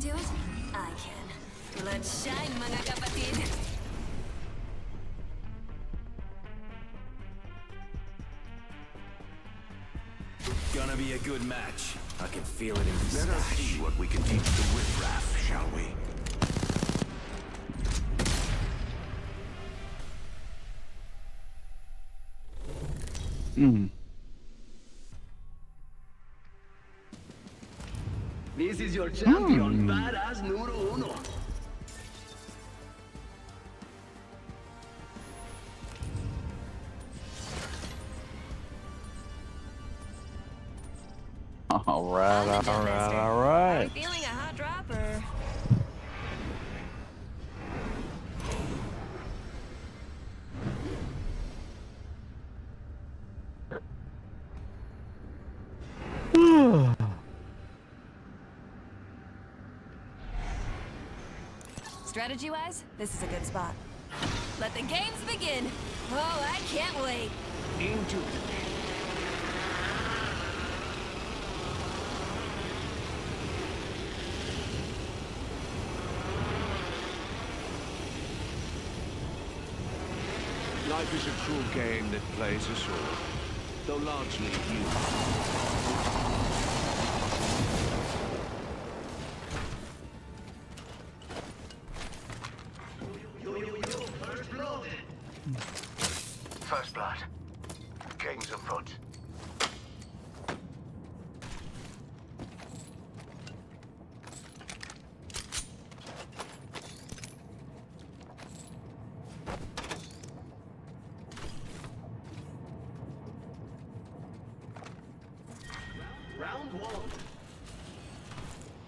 they can do it, I can. Let's shine, mga kapatid. Gonna be a good match. I can feel it in the Let us stash. see what we can teach the riffraff, shall we? Hmm. This is your champion, hmm. badass número uno. Strategy-wise, this is a good spot. Let the games begin. Oh, I can't wait. Into Life is a cruel game that plays us all, though largely human.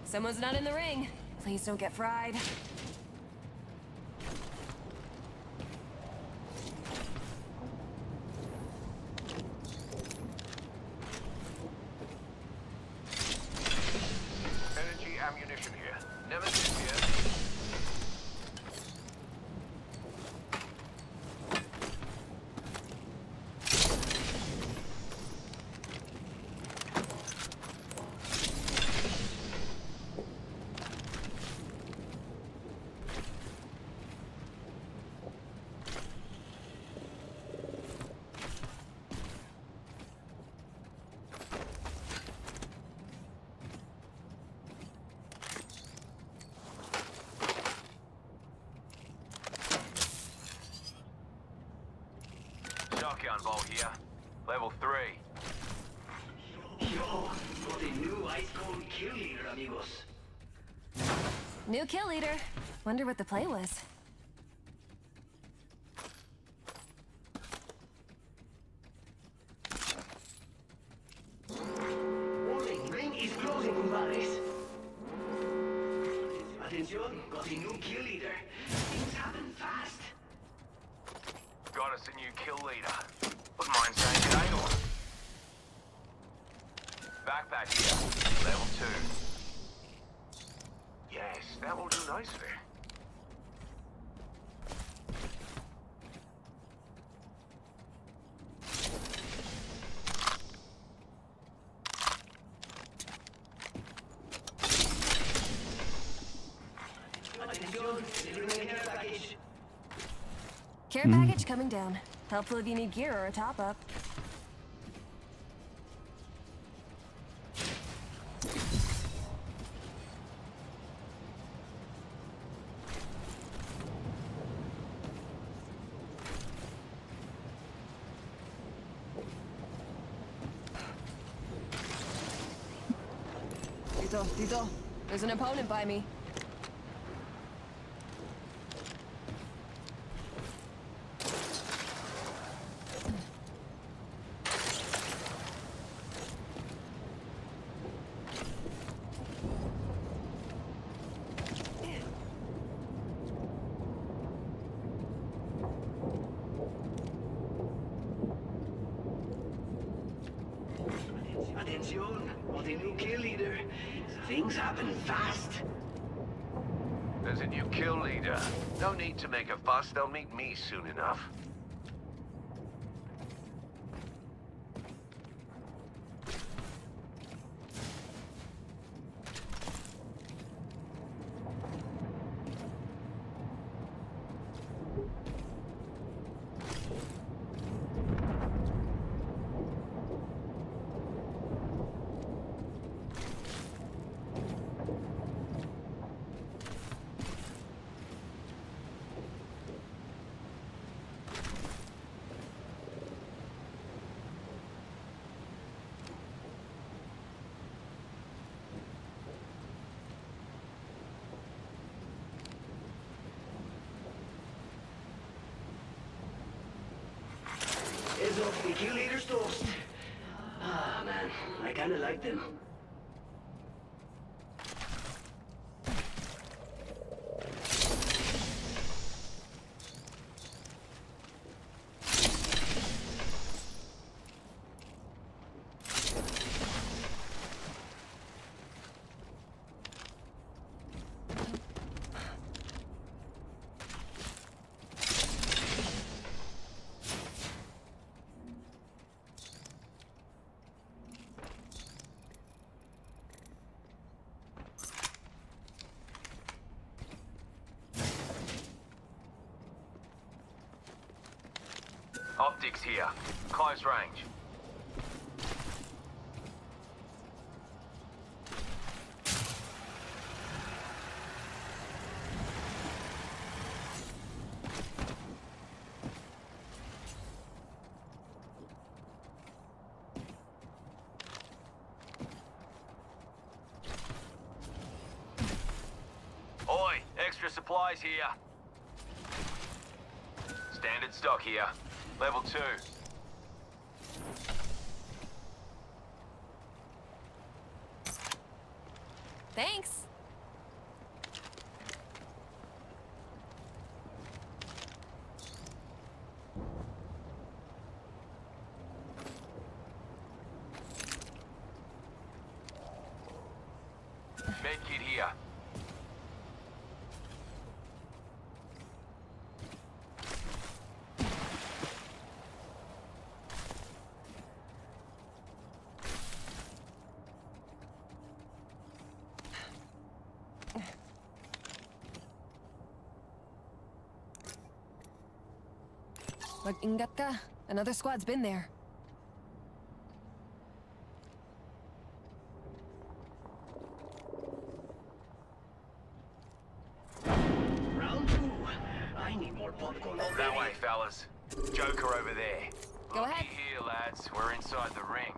Someone's not in the ring. Please don't get fried. New cold kill leader, amigos. New kill leader. Wonder what the play was. Warning, ring is closing, compadres. Atención, got a new kill leader. Things happen fast. Got us a new kill leader. Wouldn't mind saying good day to him. Backpack here. Level 2. Yes, that will do nicely. Care package coming down. Helpful if you need gear or a top up. Tito, there's an opponent by me. Atención, got a new kill leader. Things happen fast. There's a new kill leader. No need to make a fuss. They'll meet me soon enough. The kill leader's toast. Ah, man, I kinda like them. Optics here. Close range. Oi, extra supplies here. Standard stock here. Level 2. Look, Ingatka, another squad's been there. Round two. I need more popcorn already. That way, fellas. Joker over there. Go Looky ahead. here, lads. We're inside the ring.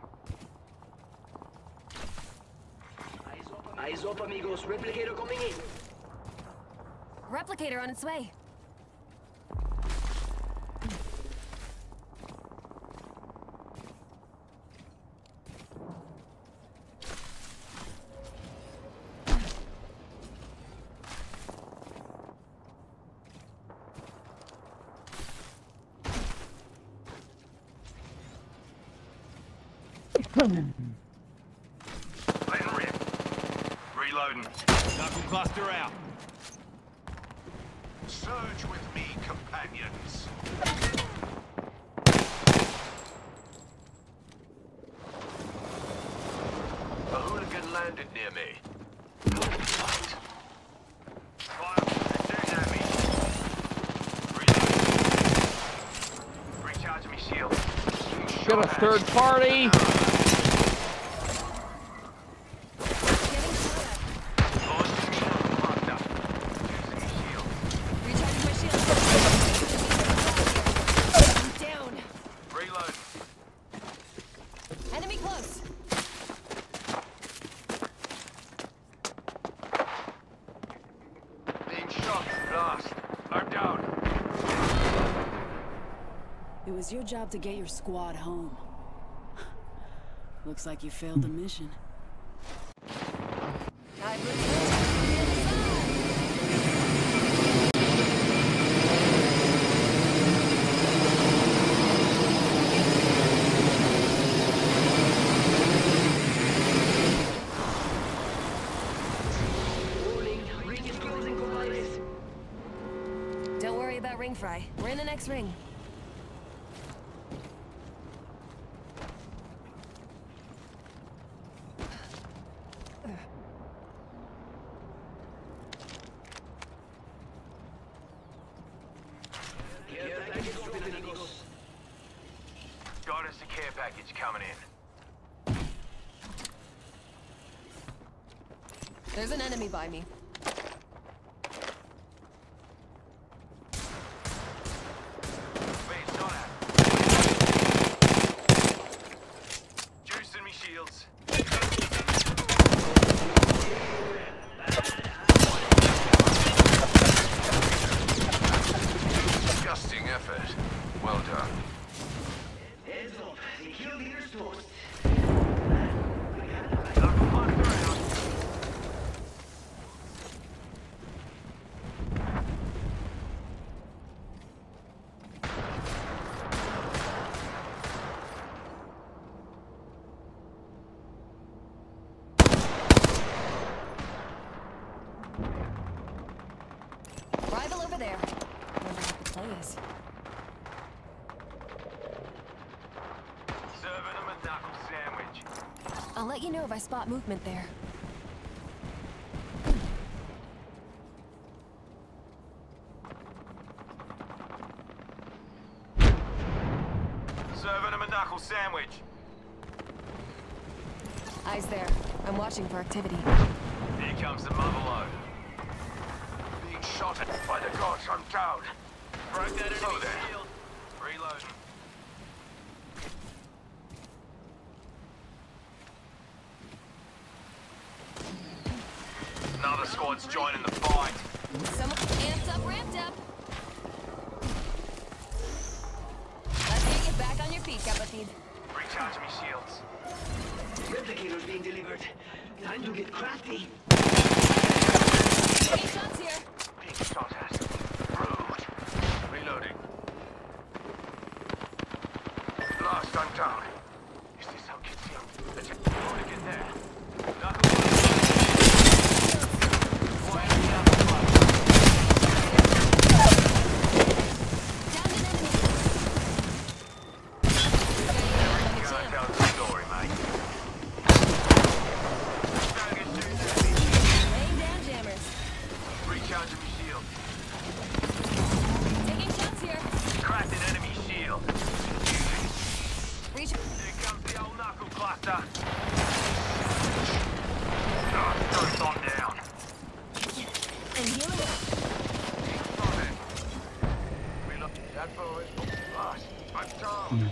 Eyes up, amigos. Replicator coming in. Replicator on its way. Letting rip. Reloading. Knuckle cluster out. Surge with me, companions. A hooligan landed near me. Right. Fire. They're shooting at me. Reloading. Recharging me shield. Get a third party. Getting shot at. Launching me knuckle cluster. Using me shield. Recharging my shield. I'm down. Reloading. Enemy close. Being shot. Blast. I'm down. It was your job to get your squad home. Looks like you failed the mission. Don't worry about ring fry. We're in the next ring. Care package dropping, amigos. Got us a care package coming in. There's an enemy by me. Being shot at. Juicing me shields. Disgusting effort. Well done. Heads over there. Wonder what the play is. Serving them a knuckle sandwich. I'll let you know if I spot movement there. Serving them a knuckle sandwich. Eyes there. I'm watching for activity. Here comes the mother lode. Being by the gods, I'm down. Broke that enemy shield. Reloading. Another squad's joining the fight. Someone amped up, ramped up. Let's get you back on your feet, Kapatid. Recharge me shields. Replicators being delivered. Time to get crafty. Taking shots here. Shot at. Rude. Reloading. Down. Is this how kids feel? Let's get there. Knuckle Quiet down the front. Down an enemy. Gotta tell the story, mate. Target shooting enemy. Laying down jammers. Recharging me shield. Taking shots here. Cracked an enemy shield. Reach. Here comes the old knuckle cluster. Oh, both on down. And healing up. On it. Reload. That boy. Blast. I'm down.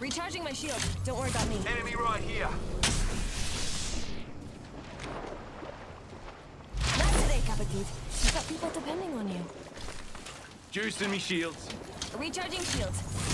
Recharging my shield. Don't worry about me. Enemy right here. Not today, Kapatid. You've got people depending on you. Juicing me shields. Recharging shields.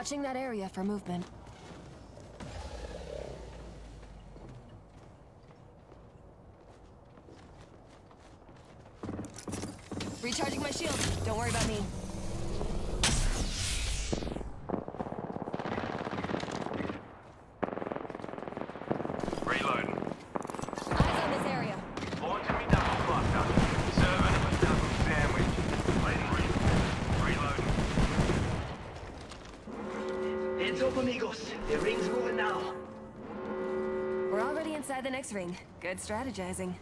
Watching that area for movement. Recharging my shield. Don't worry about me. Reloading. Eyes on this area. Launching me knuckle cluster. Serving him a knuckle sandwich. Waiting. Reloading. Heads up, amigos. The ring's moving now. We're already inside the next ring. Good strategizing.